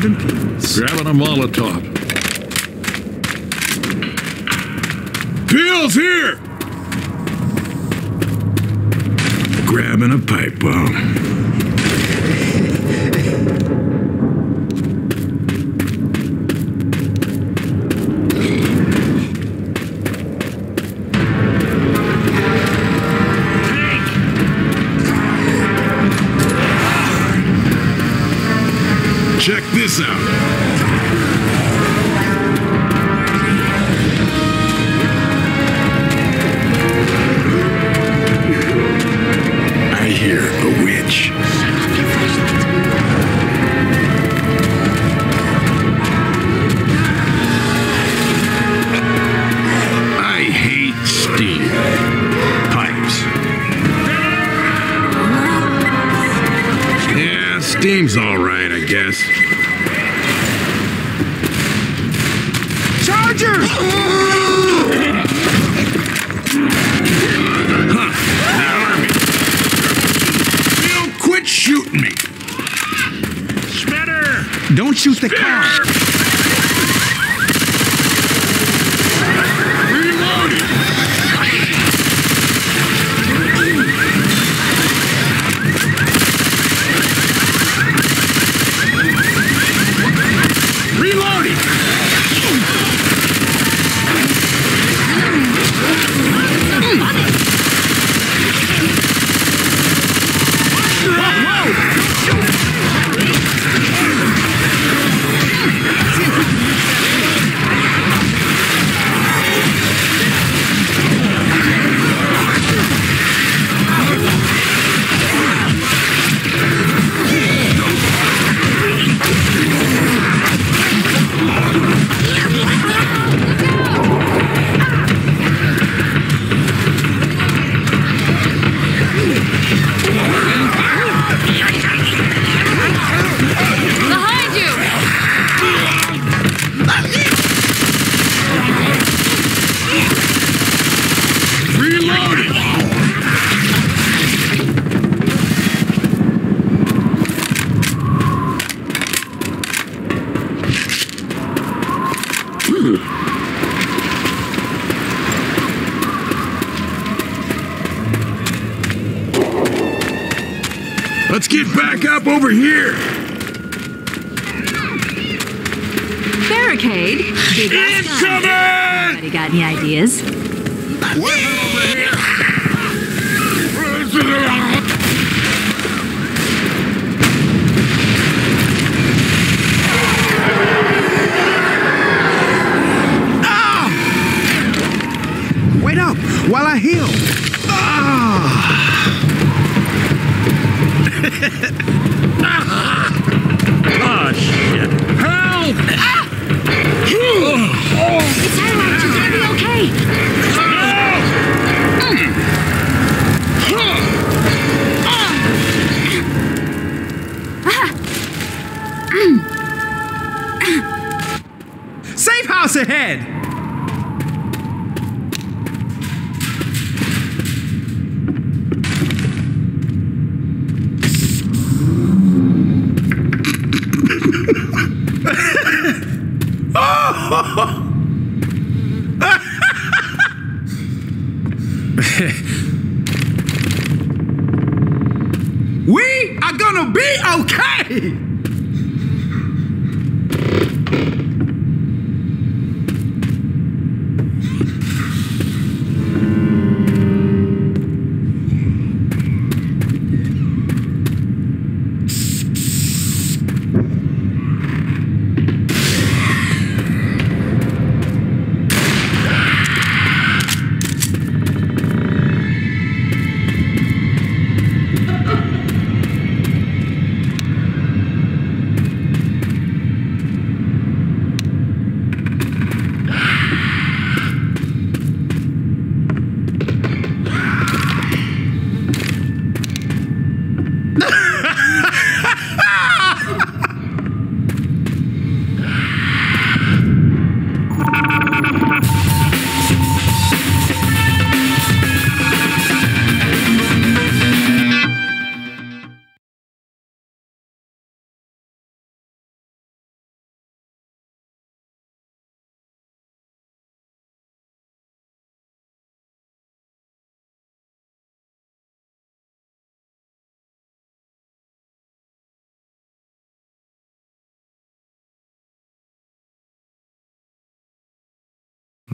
Grabbing pills. Grabbing a Molotov. Pills here! Check this out. Steam's all right, I guess. Charger! Huh. Bill, quit shooting me. Schmitter! Don't shoot the car. Over here. Barricade? Big. Incoming! Anybody got any ideas? Weapon over here. Wait up while I heal. Ah! Oh, shit. Help! It's alright, you're gonna be okay. Safe house ahead.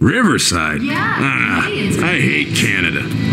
Riverside? Yeah, Ah, I hate Canada.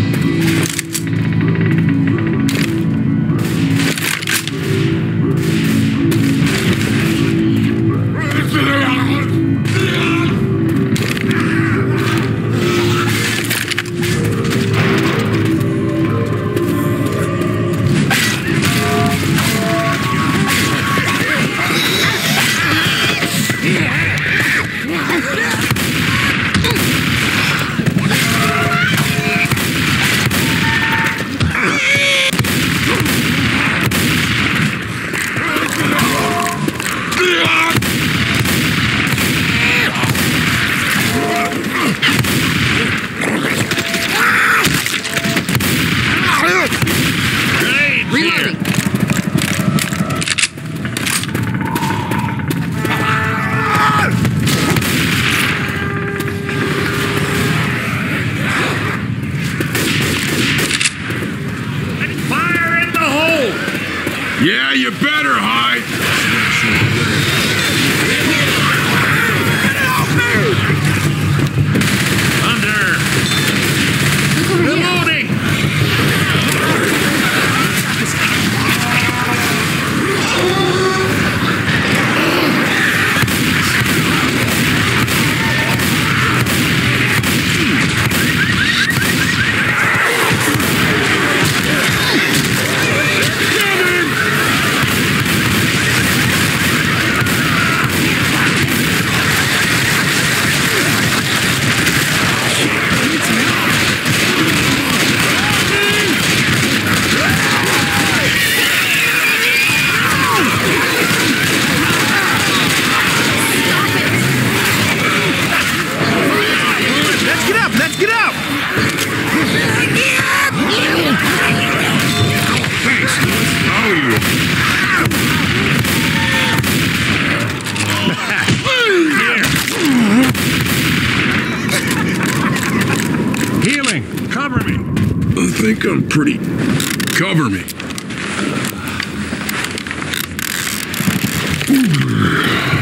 Mm-hmm.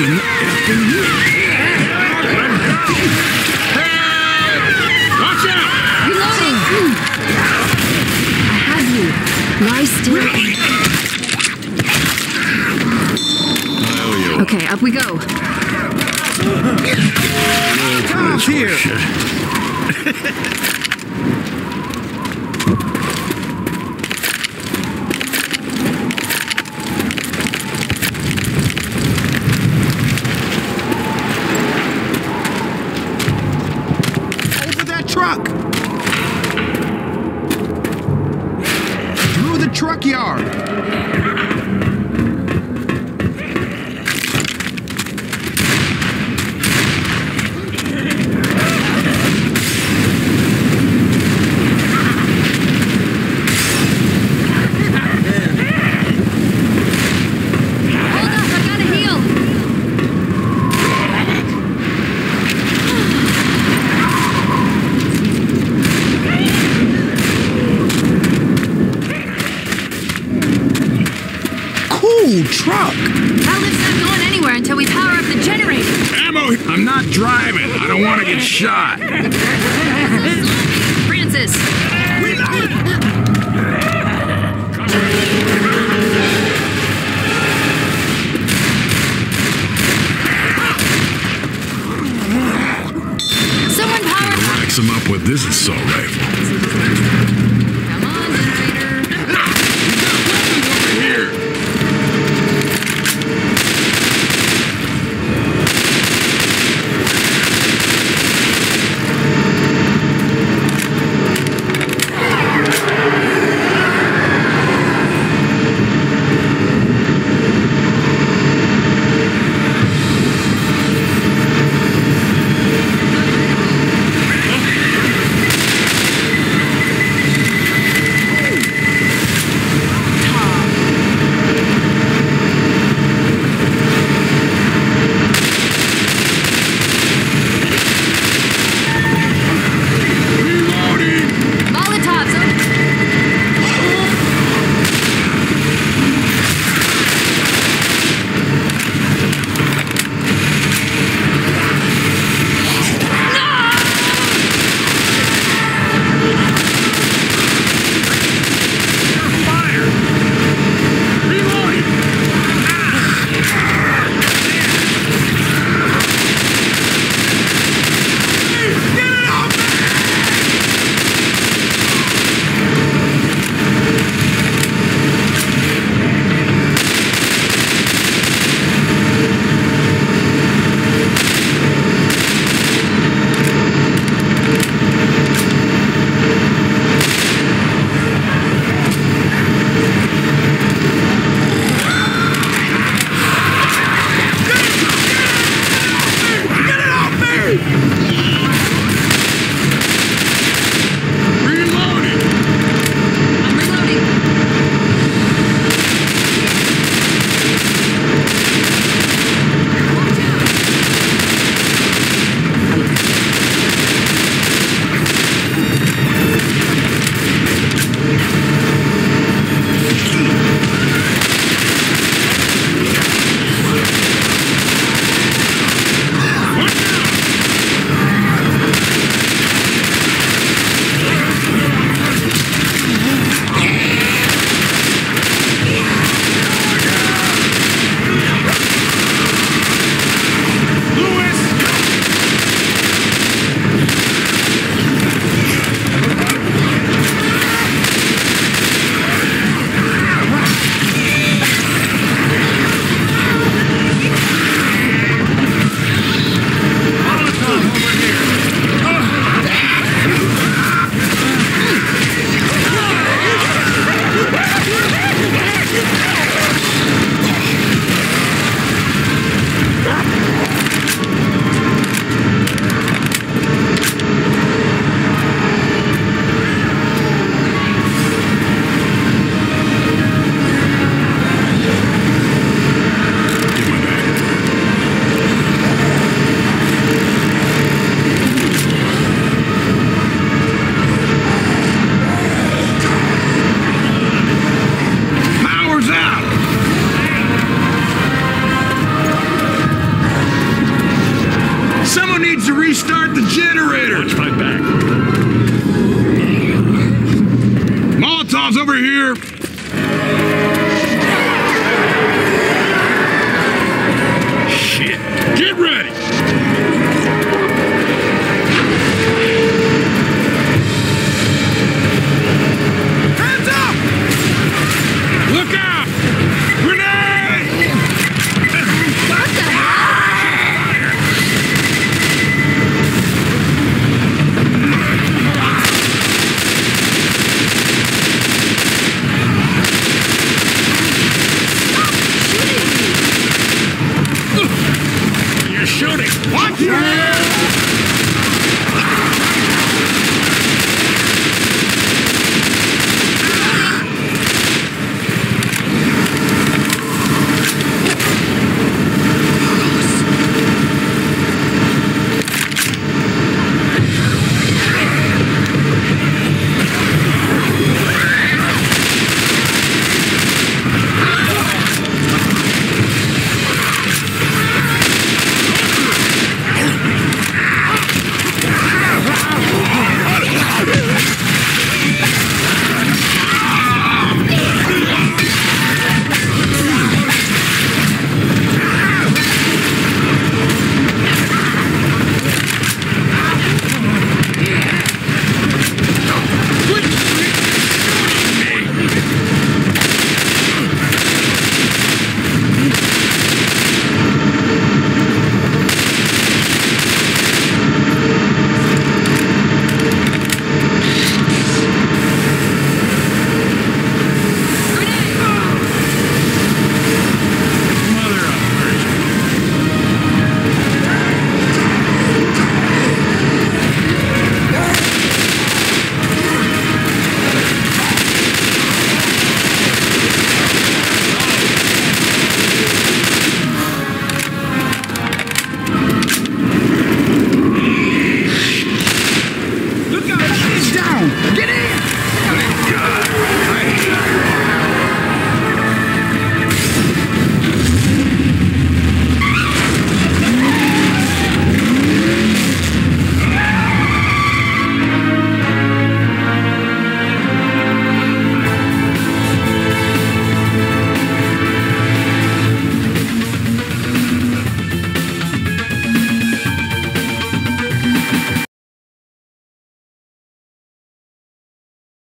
Speaking effing truck. That lift's not going anywhere until we power up the generator. Ammo! I'm not driving. I don't want to get shot. Francis! Someone power Wax him up with this assault rifle.